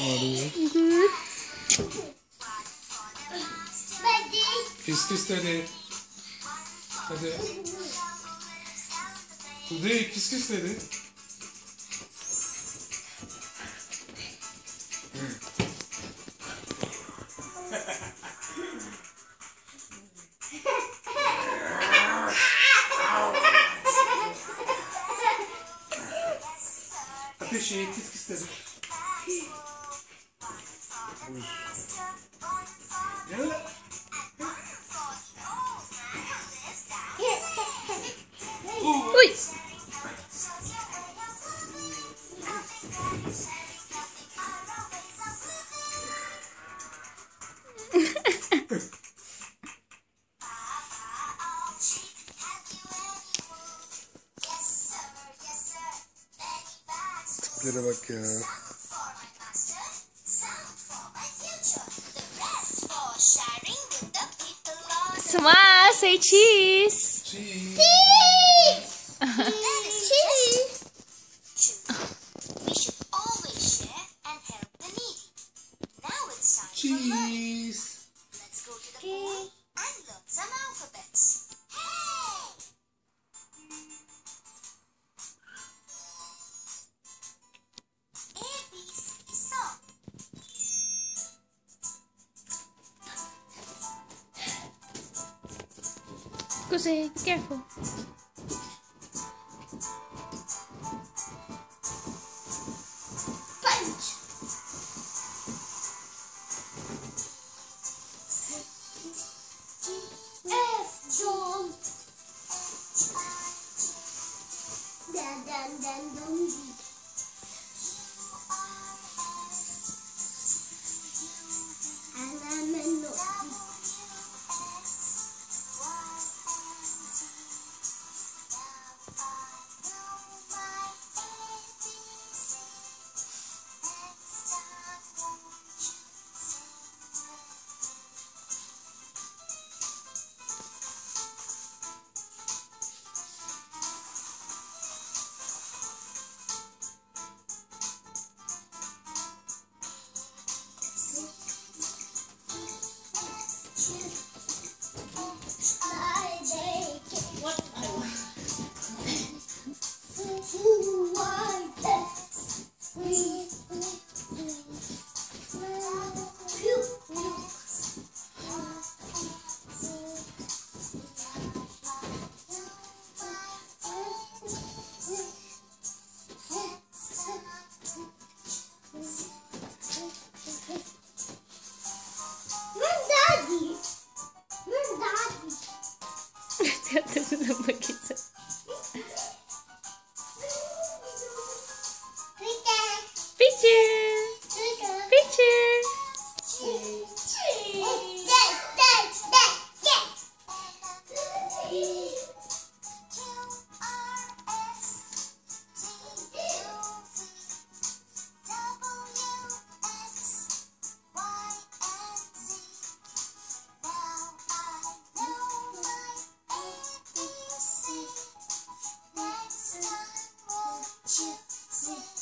Ağlıyor. Kıs kıs dedi. Hadi. Kuzey kıs kıs dedi. köşeyi kıs kıs dedim. Uy. Uy. Tiplere bak ya. Smile, say cheese. Cheese. We should always share and help the needy. Now it's time for learning. Cheese. Let's go to the pool and learn some alphabets. Hey! Be careful. Punch. F, John. Look, he. Listen, won't you sing?